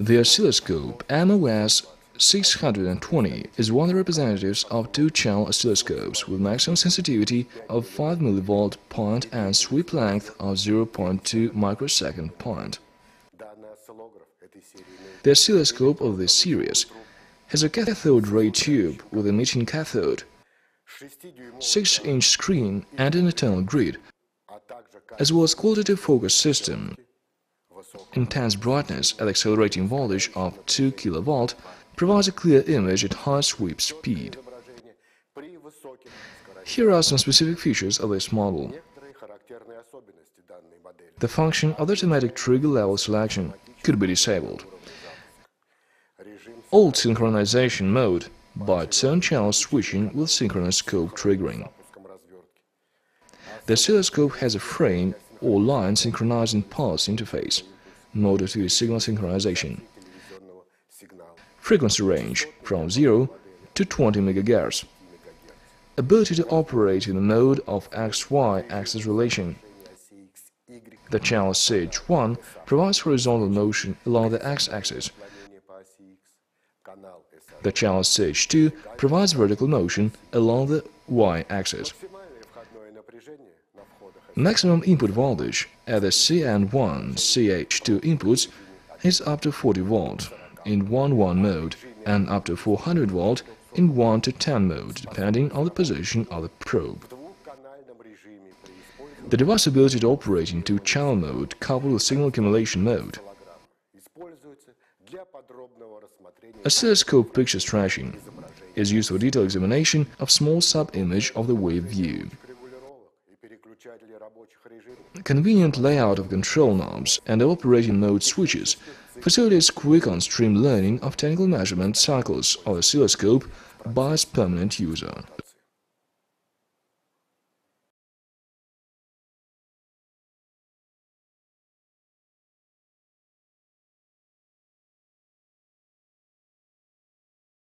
The oscilloscope MOS 620 is one of the representatives of two-channel oscilloscopes with maximum sensitivity of 5 mV point and sweep length of 0.2 microsecond point. The oscilloscope of this series has a cathode ray tube with emitting cathode, 6-inch screen and an internal grid, as well as qualitative focus system, intense brightness at accelerating voltage of 2 kV provides a clear image at high sweep speed. Here are some specific features of this model. The function of the automatic trigger level selection could be disabled. Old synchronization mode by turn channel switching with synchronous scope triggering. The oscilloscope has a frame or line synchronizing pulse interface, mode to signal synchronization frequency range from 0 to 20 MHz, ability to operate in the mode of XY axis relation. The channel CH1 provides horizontal motion along the x-axis. The channel CH2 provides vertical motion along the y-axis. Maximum input voltage at the CH1 CH2 inputs is up to 40 volt in 1-1 mode and up to 400 volt in 1 to 10 mode, depending on the position of the probe. The device ability to operate in two-channel mode coupled with signal accumulation mode. Oscilloscope picture tracing is used for detailed examination of small sub-image of the wave view. Convenient layout of control knobs and operating mode switches facilitates quick on-stream learning of technical measurement cycles of oscilloscope by its permanent user.